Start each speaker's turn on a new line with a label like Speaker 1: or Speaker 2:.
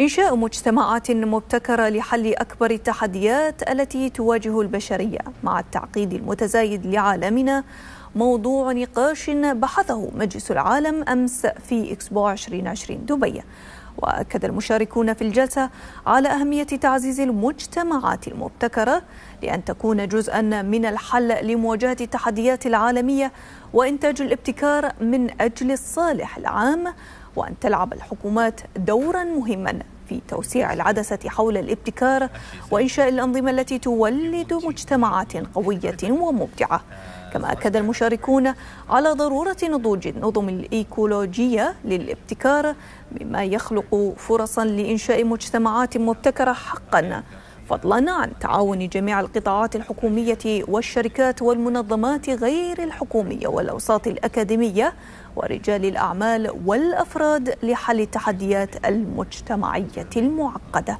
Speaker 1: إنشاء مجتمعات مبتكرة لحل أكبر التحديات التي تواجه البشرية. مع التعقيد المتزايد لعالمنا موضوع نقاش بحثه مجلس العالم أمس في إكسبو 2020 دبي. وأكد المشاركون في الجلسة على أهمية تعزيز المجتمعات المبتكرة لأن تكون جزءا من الحل لمواجهة التحديات العالمية وإنتاج الابتكار من أجل الصالح العام وأن تلعب الحكومات دورا مهما. في توسيع العدسة حول الابتكار وإنشاء الأنظمة التي تولد مجتمعات قوية ومبدعة كما أكد المشاركون على ضرورة نضوج النظم الإيكولوجية للابتكار مما يخلق فرصا لإنشاء مجتمعات مبتكرة حقا. فضلا. عن تعاون جميع القطاعات الحكومية والشركات والمنظمات غير الحكومية والأوساط الأكاديمية ورجال الأعمال والأفراد لحل التحديات المجتمعية المعقدة.